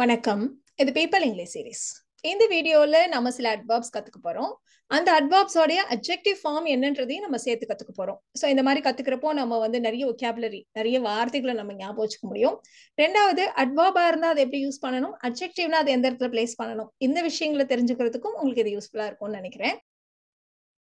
வணக்கம். இது people English series இந்த வீடியோல நம்ம சில அட்வர்ப்ஸ் கத்துக்க போறோம். அந்த அட்வாப்ஸோடைய அப்ஜெக்டிவ் ஃபார்ம் என்னன்றதையும் நம்ம சேர்த்து கத்துக்க போறோம். ஸோ இந்த மாதிரி கத்துக்கிறப்போ நம்ம வந்து நிறைய ஒகேபுலரி நிறைய வார்த்தைகளை நம்ம ஞாபகம் வச்சுக்க முடியும். ரெண்டாவது அட்வர்பா இருந்தா அதை எப்படி யூஸ் பண்ணணும்? அப்ஜெக்டிவ்னா அதை எந்த இடத்துல பிளேஸ் பண்ணணும்? இந்த விஷயங்களை தெரிஞ்சுக்கிறதுக்கும் உங்களுக்கு இது யூஸ்ஃபுல்லா இருக்கும்னு நினைக்கிறேன்.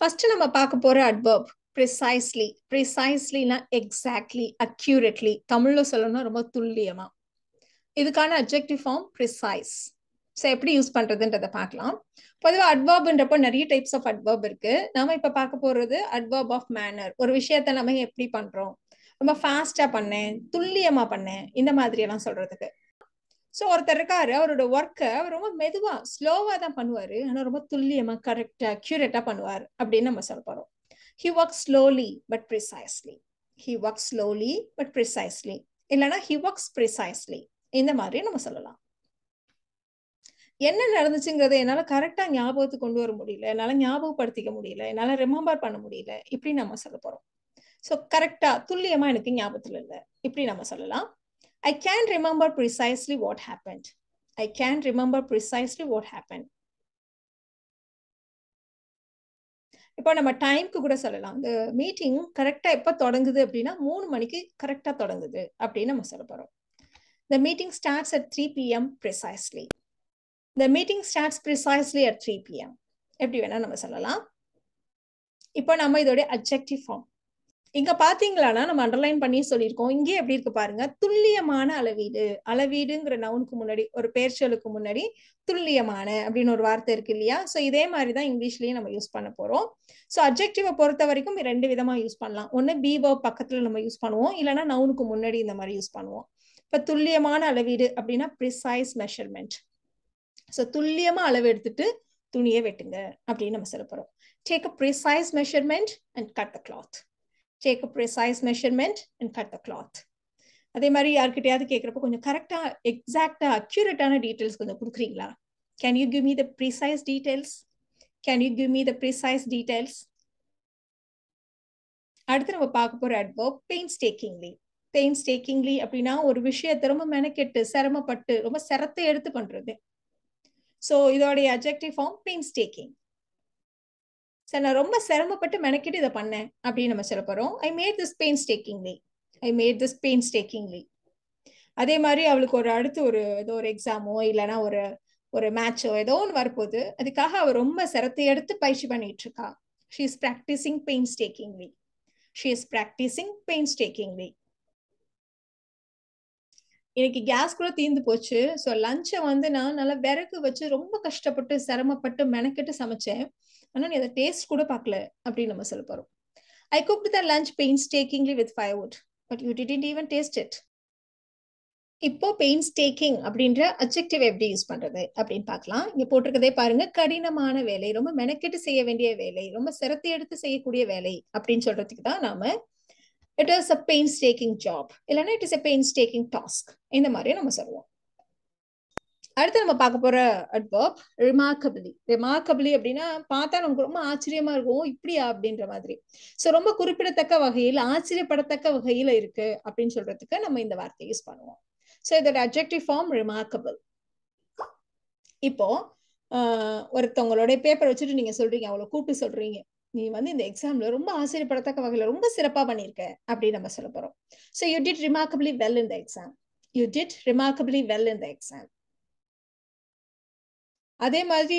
ஃபர்ஸ்ட் நம்ம பார்க்க போற அட்வர்ப் ப்ரிசைஸ்லி ப்ரிசைஸ்லினா எக்ஸாக்ட்லி அக்யூரேட்லி தமிழ்ல சொல்லணும்னா ரொம்ப துல்லியமா. இதுக்கான அப்ஜெக்டிவ் ஃபார்ம் ப்ரிசைஸ் ஸோ எப்படி யூஸ் பண்றதுன்றத பார்க்கலாம். பொதுவாக அட்வாப்ன்றப்போ நிறைய டைப்ஸ் ஆஃப் அட்வர்ப் இருக்கு. நம்ம இப்போ பார்க்க போறது அட்வர்ப் ஆஃப் மேனர் ஒரு விஷயத்த நம்ம எப்படி பண்றோம்? ரொம்ப ஃபாஸ்டா பண்ணேன் துல்லியமா பண்ணேன் இந்த மாதிரி எல்லாம் சொல்றதுக்கு. ஸோ ஒருத்தர் இருக்காரு அவரோட ஒர்க்கை அவர் ரொம்ப மெதுவா ஸ்லோவா தான் பண்ணுவாரு. ஆனால் ரொம்ப துல்லியமா கரெக்டா அக்யூரேட்டா பண்ணுவார் அப்படின்னு நம்ம சொல்ல போறோம். He work slowly but precisely he work slowly but precisely இல்லைன்னா ஹி ஒர்க்ஸ் ப்ரிசைஸ்லி இந்த மாதிரி நம்ம சொல்லலாம். என்ன நடந்துச்சுங்கிறத என்னால கரெக்டா ஞாபகத்துக்கு கொண்டு வர முடியல என்னால ஞாபகப்படுத்திக்க முடியல என்னால ரிமெம்பர் பண்ண முடியல இப்படி நம்ம சொல்ல போறோம். ஸோ கரெக்டா துல்லியமா எனக்கு ஞாபகத்துல இல்லை. இப்படி நம்ம சொல்லலாம். I can remember precisely what happened I can remember precisely what happen இப்போ நம்ம டைம்க்கு கூட சொல்லலாம். இந்த மீட்டிங் கரெக்டா எப்போ தொடங்குது அப்படின்னா மூணு மணிக்கு கரெக்டா தொடங்குது அப்படின்னு நம்ம சொல்ல போறோம். The meeting starts at 3 p.m. precisely. The meeting starts precisely at 3 p.m. எப்படி வேணா நம்ம சொல்லலாம். இப்போ நம்ம இதோட அப்ஜெக்டிவ் ஃபார்ம் இங்க பாத்தீங்களானா நம்ம அண்டர்லைன் பண்ணி சொல்லியிருக்கோம். இங்கே எப்படி இருக்கு பாருங்க. துல்லியமான அளவீடு. அளவீடுங்கிற நவுனுக்கு முன்னாடி ஒரு பேர்ச்சொலுக்கு முன்னாடி துல்லியமான அப்படின்னு ஒரு வார்த்தை இருக்கு இல்லையா? ஸோ இதே மாதிரி தான் இங்கிலீஷ்லயும் நம்ம யூஸ் பண்ண போறோம். ஸோ அப்ஜெக்டிவை பொறுத்த வரைக்கும் ரெண்டு விதமா யூஸ் பண்ணலாம். ஒன்னு பி பக்கத்துல நம்ம யூஸ் பண்ணுவோம். இல்லைன்னா நவுனுக்கு முன்னாடி இந்த மாதிரி யூஸ் பண்ணுவோம். இப்ப துல்லியமான அளவீடு அப்படின்னா ப்ரிசைஸ் மெஷர்மெண்ட் ஸோ துல்லியமா அளவு எடுத்துட்டு துணியை வெட்டுங்க அப்படின்னு நம்ம சொல்ல போறோம். Take a precise measurement and cut the cloth take a precise measurement and cut the cloth அதே மாதிரி யார்கிட்டயாவது கேட்குறப்ப கொஞ்சம் கரெக்டாக எக்ஸாக்டாக அக்யூரேட்டான டீட்டெயில்ஸ் கொஞ்சம் கொடுக்குறீங்களா? Can you give me the precise details can you give me the precise details அடுத்து நம்ம பார்க்க போகிற adverb painstakingly painstakingly அப்படின்னா ஒரு விஷயத்தை ரொம்ப மெனக்கெட்டு சிரமப்பட்டு ரொம்ப சிரத்தை எடுத்து பண்றது. ஸோ இதோடைய objective form painstaking sir நான் ரொம்ப சிரமப்பட்டு மெனக்கெட்டு இதை பண்ணேன் அப்படின்னு நம்ம சொல்ல போறோம். I made this painstakingly I made this painstakingly அதே மாதிரி அவளுக்கு ஒரு அடுத்து ஒரு ஏதோ ஒரு எக்ஸாமோ இல்லைன்னா ஒரு ஒரு மேட்சோ ஏதோ ஒன்று வரப்போகுது. அதுக்காக அவள் ரொம்ப சிரத்தை எடுத்து பயிற்சி பண்ணிட்டு இருக்கா. She is practising painstakingly she is practising painstakingly இன்னைக்கு கேஸ் கூட தீர்ந்து போச்சு. ஸோ லஞ்சை வந்து நான் நல்லா விறகு வச்சு ரொம்ப கஷ்டப்பட்டு சிரமப்பட்டு மெனக்கெட்டு சமைச்சேன். ஆனால் நீ அதை டேஸ்ட் கூட பார்க்கல அப்படின்னு நம்ம சொல்ல போகிறோம் I cook the lunch painstakingly with firewood but you didn't even taste it இப்போ பெயின்ஸ் டேக்கிங் அப்படின்ற அப்ஜெக்டிவ் எப்படி யூஸ் பண்றது அப்படின்னு பார்க்கலாம். இங்க போட்டிருக்கதே பாருங்க கடினமான வேலை ரொம்ப மெனக்கெட்டு செய்ய வேண்டிய வேலை ரொம்ப சிரத்தை எடுத்து செய்யக்கூடிய வேலை அப்படின்னு சொல்றதுக்கு தான் நாம it is a painstaking job இல்லைன்னா it is a painstaking task இந்த மாதிரி நம்ம சொல்லுவோம். அடுத்து நம்ம பார்க்க போற அட்வர்ப் ரிமார்க்கபிளி ரிமார்க்கபிளி அப்படின்னா பார்த்தா நமக்கு ரொம்ப ஆச்சரியமா இருக்கும். இப்படியா? அப்படின்ற மாதிரி. ஸோ ரொம்ப குறிப்பிடத்தக்க வகையில் ஆச்சரியப்படத்தக்க வகையில இருக்கு அப்படின்னு சொல்றதுக்கு நம்ம இந்த வார்த்தையை யூஸ் பண்ணுவோம். ஸோ இதோட அப்ஜெக்டிவ் ஃபார்ம் ரிமார்க்கபிள் இப்போ ஒருத்தவங்களோட பேப்பர் வச்சுட்டு நீங்க சொல்றீங்க. அவளை கூப்பிட்டு சொல்றீங்க. நீ வந்து இந்த எக்ஸாம்ல ரொம்ப ஆச்சரியப்படத்தக்க வகையில ரொம்ப சிறப்பா பண்ணியிருக்க அப்படின்னு நம்ம சொல்ல போறோம். So you did remarkably well in the exam you did remarkably well in the exam அதே மாதிரி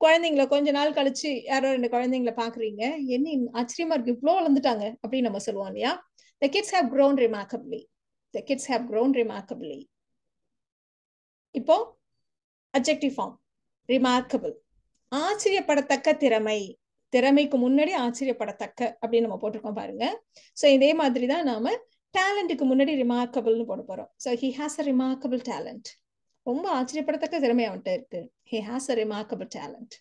குழந்தைங்கள கொஞ்ச நாள் கழிச்சு யாரோ ரெண்டு குழந்தைங்கள பாக்குறீங்க என்ன ஆச்சரியமா இருக்கு? இவ்வளோ வளர்ந்துட்டாங்க அப்படின்னு நம்ம சொல்லுவோம் இல்லையா? The kids have grown remarkably the kids have grown remarkably இப்போ அப்ஜெக்டிவ் ஃபார்ம் ரிமார்க்கபிள் ஆச்சரியப்படத்தக்க திறமை. திறமைக்கு முன்னாடி ஆச்சரியப்படத்தக்க அப்படின்னு நம்ம போட்டிருக்கோம் பாருங்க. ஸோ இதே மாதிரி தான் நாம டேலண்ட்டுக்கு முன்னாடி ரிமார்க்கபிள்னு போட போறோம். So he has a remarkable talent ரொம்ப ஆச்சரியப்படத்தக்க திறமை அவன்கிட்ட இருக்கு. He has a remarkable talent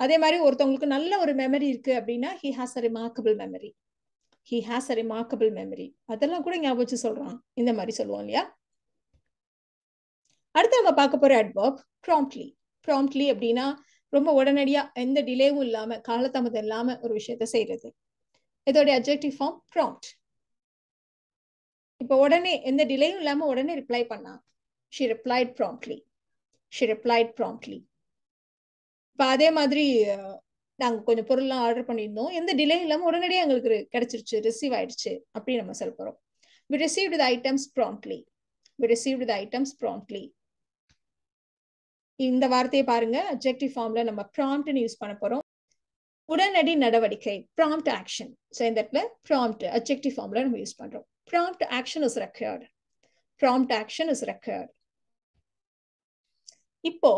அதே மாதிரி ஒருத்தவங்களுக்கு நல்ல ஒரு மெமரி இருக்கு அப்படின்னா he has a remarkable memory he has a remarkable memory அதெல்லாம் கூட ஞாபகம் வச்சு சொல்றான். இந்த மாதிரி சொல்லுவோம் இல்லையா? அடுத்து நம்ம பார்க்க போற அட்வர்ப் ப்ராம்ப்ட்லி ப்ராம்ப்ட்லி அப்படின்னா ரொம்ப உடனடியா எந்த டிலேவும் இல்லாம காலதாமதம் இல்லாம ஒரு விஷயத்த செய்யறது இதோட அப்ஜெக்டிவ் ஃபார்ம் ப்ராம்ப்ட் இப்போ உடனே எந்த டிலேயும் இல்லாம உடனே ரிப்ளை பண்ணா. She replied promptly she replied promptly இப்போ அதே மாதிரி நாங்கள் கொஞ்சம் பொருள்லாம் ஆர்டர் பண்ணியிருந்தோம். எந்த டிலே இல்லாமல் உடனடியாக எங்களுக்கு கிடைச்சிருச்சு ரிசீவ் ஆயிடுச்சு அப்படின்னு நம்ம சொல்ல போகிறோம் we received the items promptly we received the items promptly இந்த வார்த்தையை பாருங்க. அப்ஜெக்டிவ் ஃபார்ம்ல நம்ம ப்ராம்ப்ட்னு யூஸ் பண்ண போறோம். உடனடி நடவடிக்கை ப்ராம்ப்ட் ஆக்ஷன் ஸோ இந்த இடத்துல ப்ராம்ப்ட் அப்ஜெக்டிவ் ஃபார்ம்ல நம்ம யூஸ் பண்றோம். Prompt action is required prompt action is required இப்போ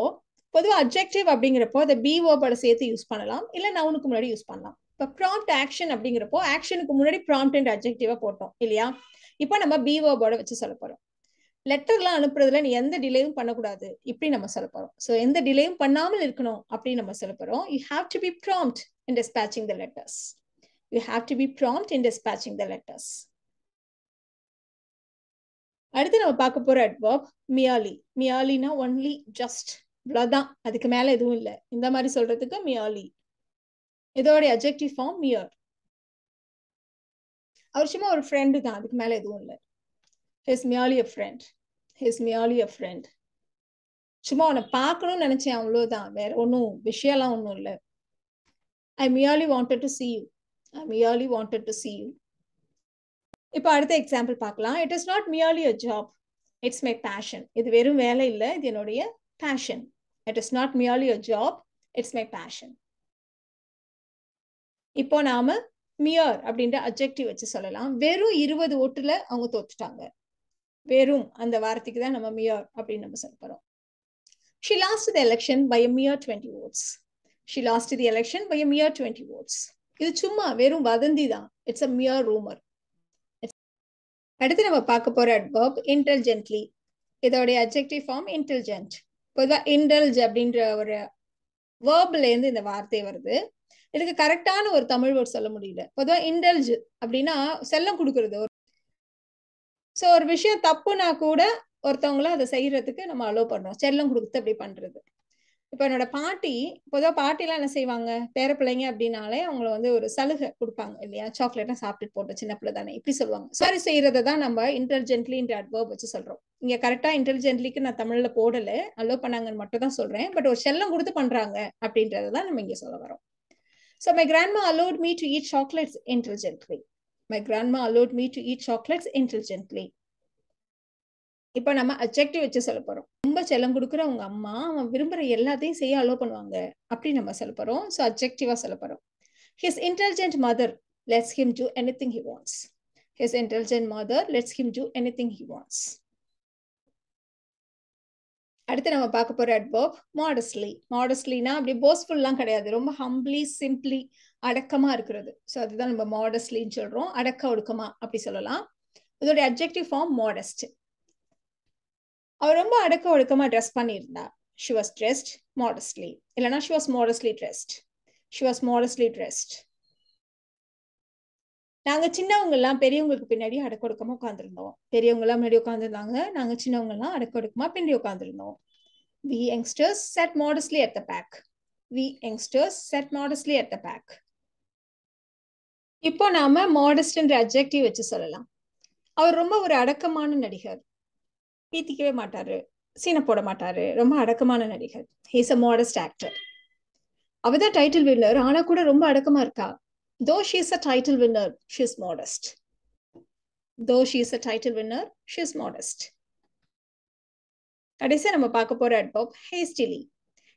பொதுவாக அப்ஜெக்டிவ் அப்படிங்கிறப்போ அதை பிஓபோட சேர்த்து யூஸ் பண்ணலாம். இல்லை நவுனுக்கு முன்னாடி யூஸ் பண்ணலாம். இப்போ ப்ராம்ப்ட் ஆக்ஷன் அப்படிங்கிறப்போ ஆக்ஷனுக்கு முன்னாடி ப்ராம்ப்ட் அண்ட் அப்ஜெக்டிவாக போட்டோம் இல்லையா? இப்போ நம்ம பி வேர்போட வச்சு சொல்ல போகிறோம் லெட்டர்லாம் அனுப்புறதுல நீ எந்த டிலேயும் பண்ணக்கூடாது இப்படி நம்ம சொல்ல போறோம். ஸோ எந்த டிலேயும் பண்ணாமல் இருக்கணும் அப்படின்னு நம்ம சொல்ல போறோம். You have to be prompt in dispatching the letters you have to be prompt in dispatching the letters அடுத்து நம்ம பார்க்க போற அட்வர்ப் மியாலி மியாலினா ஒன்லி ஜஸ்ட் இவ்வளோதான் அதுக்கு மேல எதுவும் இல்லை. இந்த மாதிரி சொல்றதுக்கு மியாலி இதோடைய அப்ஜெக்டிவ் ஃபார்ம் மியர் அவர் சும்மா ஒரு ஃப்ரெண்டு தான். அதுக்கு மேல எதுவும் இல்லை. He's merely a friend he's merely a friend சும்மா உன்னை பார்க்கணும்னு நினைச்சேன் அவ்வளோதான் வேற ஒன்றும் விஷயம்லாம் ஒன்றும் இல்லை. I merely wanted to see you I merely wanted to see you இப்போ அடுத்த எக்ஸாம்பிள் பார்க்கலாம். It is not merely a job it's my passion இது வெறும் வேலை இல்லை இது என்னுடைய passion it is not merely a job it's my passion இப்போ நாம மியர் அப்படின்ற அப்ஜெக்டிவ் வச்சு சொல்லலாம். வெறும் இருபது ஓட்டுல அவங்க தோத்துட்டாங்க. வெறும் அந்த வார்த்தைக்கு தான் நம்ம மியர் அப்படின்னு நம்ம சொல்ல போறோம் she lost the election by a mere twenty votes she lost the election by a mere twenty votes இது சும்மா வெறும் வதந்தி தான். இட்ஸ் அ மியர் ரூமர் அடுத்து நம்ம பார்க்க போற அட்வர்ப் இன்டெலிஜென்ட்லி இதோடைய அப்ஜெக்டிவ் ஃபார்ம் இன்டெலிஜென்ட் பொதுவாக இன்டெலிஜ் அப்படின்ற ஒரு வேர்ப்லேருந்து இந்த வார்த்தை வருது. இதுக்கு கரெக்டான ஒரு தமிழ் வேர்ட் சொல்ல முடியல. பொதுவாக இன்டெலிஜ் அப்படின்னா செல்லம் கொடுக்கறது. ஒரு ஸோ ஒரு விஷயம் தப்புனா கூட ஒருத்தவங்கள அதை செய்யறதுக்கு நம்ம அலோவ் பண்றோம். செல்லம் கொடுத்து அப்படி பண்றது. இப்போ என்னோட பாட்டி பொதுவாக பாட்டிலாம் என்ன செய்வாங்க? பேர பிள்ளைங்க அப்படின்னாலே அவங்கள வந்து ஒரு சலுகை கொடுப்பாங்க இல்லையா? சாக்லேட்லாம் சாப்பிட்டுட்டு போட்டு சின்ன பிள்ளை தானே இப்படி சொல்லுவாங்க. சாரி செய்யறதை தான் நம்ம இன்டெலிஜென்ட்லின்ற அட்வர்ப் வச்சு சொல்றோம். இங்க கரெக்டா இன்டெலிஜென்ட்லிக்கு நான் தமிழ்ல போடல அலோவ் பண்ணாங்கன்னு மட்டும் தான் சொல்றேன். பட் ஒரு செல்லம் கொடுத்து பண்றாங்க அப்படின்றத தான் நம்ம இங்க சொல்ல வரோம். So my grandma allowed me to eat chocolates intelligently my grandma allowed me to eat chocolates intelligently இப்போ நம்ம அப்ஜெக்டிவ் வச்சு சொல்ல போறோம். ரொம்ப செல்லம் கொடுக்குற அவங்க அம்மா அவன் விரும்புற எல்லாத்தையும் செய்ய அலோவ் பண்ணுவாங்க அப்படி நம்ம சொல்ல போகிறோம் ஸோ அப்ஜெக்டிவாக சொல்ல போறோம். His intelligent mother lets him do anything he wants his intelligent mother lets him do anything he wants அடுத்து நம்ம பார்க்க போற அட்வர்ப் மாடஸ்ட்லி மாடஸ்ட்லினா அப்படி போஸ்ஃபுல்லாம் கிடையாது. ரொம்ப ஹம்ப்ளி சிம்பிளி அடக்கமா இருக்கிறது. ஸோ அதுதான் நம்ம மாடஸ்ட்லின்னு சொல்றோம். அடக்க ஒடுக்கமா அப்படி சொல்லலாம். இதோட அப்ஜெக்டிவ் ஃபார்ம் மாடஸ்ட் அவர் ரொம்ப அடக்க ஒடுக்கமா ட்ரெஸ் பண்ணியிருந்தா ஷி வாஸ் ட்ரெஸ்ட் மாடஸ்ட்லி இல்லைன்னா she was modestly dressed she was modestly dressed நாங்க சின்னவங்க எல்லாம் பெரியவங்களுக்கு பின்னாடி அடக்கொடுக்கமா உட்காந்துருந்தோம் பெரியவங்க எல்லாம் முன்னாடி உட்காந்துருந்தாங்க நாங்க சின்னவங்க எல்லாம் அடக்கொடுக்கமா பின்னாடி உட்காந்துருந்தோம் we youngsters sat modestly at the back we youngsters sat modestly at the back இப்போ நாம மாடஸ்ட்ன்ற அப்ஜெக்டிவ் வச்சு சொல்லலாம். அவர் ரொம்ப ஒரு அடக்கமான நடிகர். பீத்திக்கவே மாட்டாரு சீனை போட மாட்டாரு ரொம்ப அடக்கமான நடிகர். ஹீஸ் அ மாடஸ்ட் ஆக்டர் அவதான் டைட்டில் வின்னர் ஆனா கூட ரொம்ப அடக்கமா இருக்கா? Though she a title winner winner, she is modest. Though she is a title கடைசியா நம்ம பார்க்க போற அட்பாப் ஹேஸ்டிலி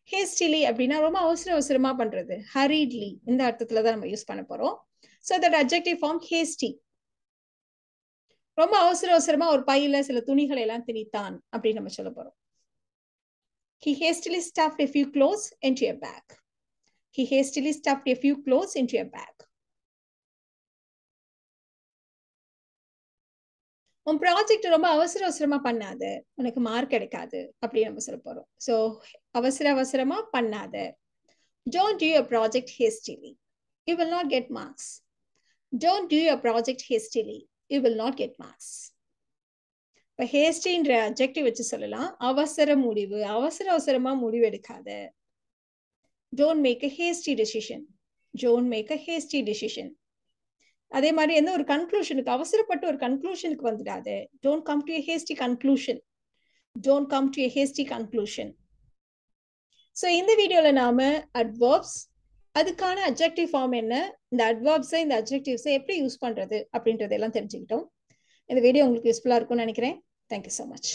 ஹேஸ்டிலி அப்படின்னா ரொம்ப அவசர அவசரமா பண்றது. ஹரீட்லி இந்த அர்த்தத்துல தான் நம்ம யூஸ் பண்ண போறோம். So that objective form hasty ரொம்ப அவசர அவசரமா ஒரு பையில சில துணிகளை எல்லாம் திணித்தான் அப்படின்னு நம்ம சொல்ல போறோம். He hastily stuffed a few clothes into a bag. He hastily stuffed a few clothes into a bag. உன் ப்ராஜெக்ட் ரொம்ப அவசர அவசரமா பண்ணாத. உனக்கு மார்க் கிடைக்காது அப்படின்னு நம்ம சொல்ல போறோம். ஸோ அவசர அவசரமா பண்ணாத. Don't do your project hastily you will not get marks don't do your project hastily you will not get marks இப்போ ஹேஸ்டின்ற அப்ஜெக்டிவ் வச்சு சொல்லலாம். அவசர முடிவு அவசர அவசரமா முடிவு எடுக்காத. Don't make a hasty decision don't make a hasty decision அதே மாதிரி எந்த ஒரு கன்க்ளூஷனுக்கு அவசரப்பட்டு ஒரு கன்க்ளூஷனுக்கு வந்துடாது. Don't come to hasty conclusion don't come to a hasty conclusion so இந்த வீடியோவில் நாம அட்வர்ப்ஸ் அதுக்கான அப்ஜெக்டிவ் ஃபார்ம் என்ன? இந்த அட்வாப்ஸை இந்த அப்ஜெக்டிவ்ஸை எப்படி யூஸ் பண்ணுறது அப்படின்றதெல்லாம் தெரிஞ்சுக்கிட்டோம். இந்த வீடியோ உங்களுக்கு யூஸ்ஃபுல்லாக இருக்கும்னு நினைக்கிறேன். Thank you so much